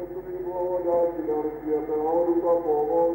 Sfântului Bogădaților, prietena Rusa Pomor,